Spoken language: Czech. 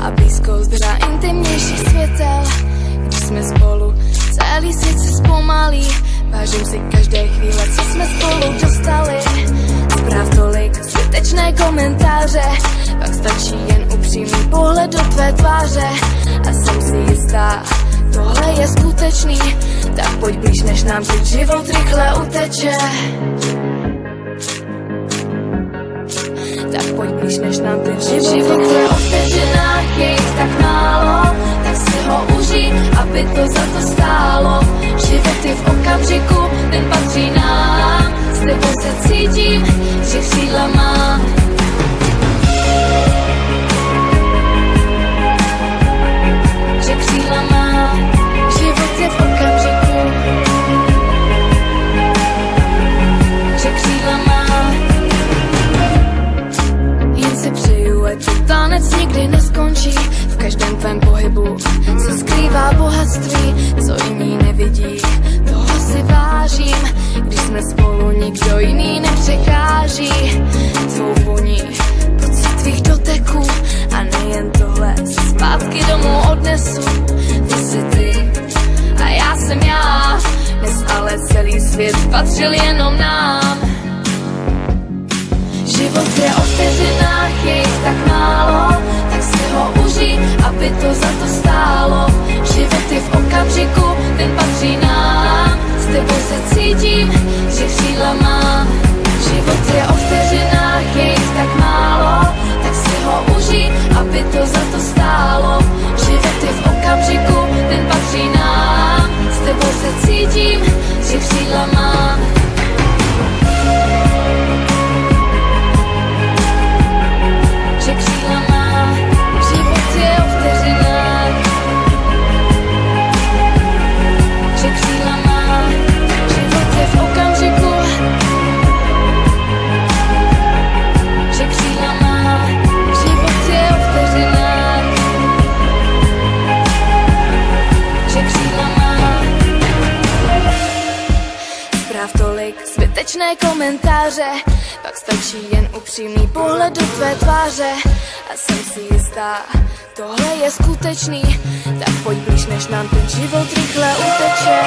a blízko zbyla intimnější světel. Když jsme spolu, celý svět se zpomalí, vážím si každé chvíle, co jsme spolu dostali. Zpráv tolik, zbytečné komentáře, pak stačí jen upřímný pohled do tvé tváře. A jsem si jistá, tohle je skutečný, tak pojď blíž, než nám teď život rychle uteče. Tak pojď blíž, než nám ten život život uteče. Aby to za to stálo. Život je v okamžiku, ten tanec nikdy neskončí. V každém tvém pohybu se skrývá bohatství Co jiní nevidí, toho si vážím Když jsme spolu, nikdo jiný nepřekáží. Tvou voní, pocit tvých doteků A nejen tohle, zpátky domů odnesu. Ty jsi ty a já jsem já Dnes ale celý svět patřil jenom nám Život je o vteřinách, je jich tak málo Tak si ho užij, aby to za to stálo. Život je v okamžiku, zbytečné komentáře, pak stačí jen upřímný pohled do tvé tváře. A jsem si jistá, tohle je skutečný, tak pojď blíž, než nám ten život rychle uteče.